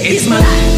It's my life.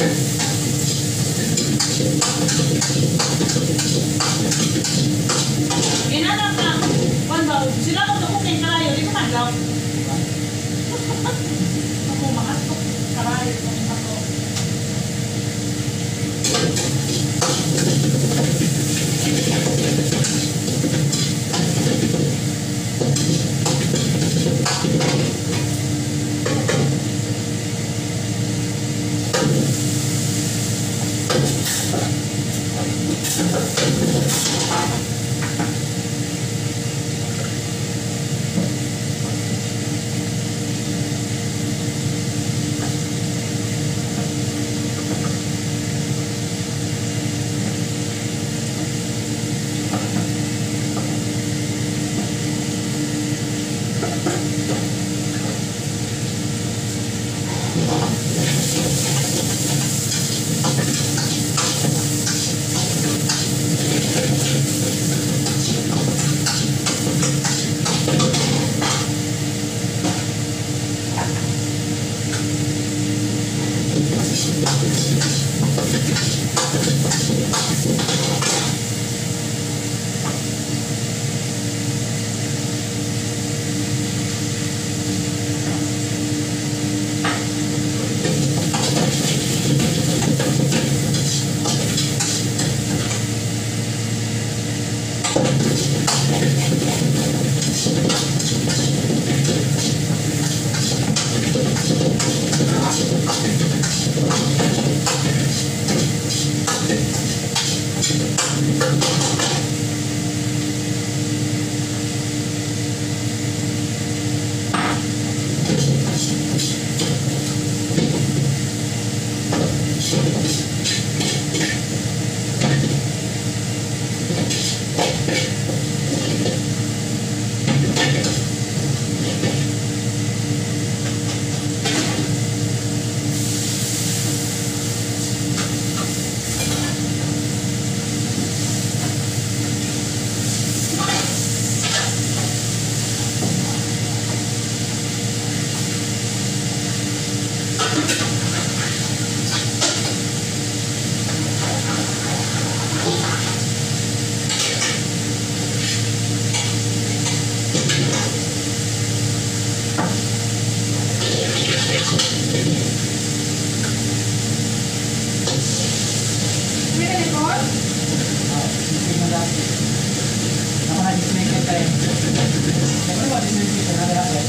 Ginanap na, kung ba, ko tukukin karayo, di ko naglaw. Ako, makasok, karayo, makasok. Ah, mungkin ada. Nama hari ini kita. Kita buat di sini kita ada apa?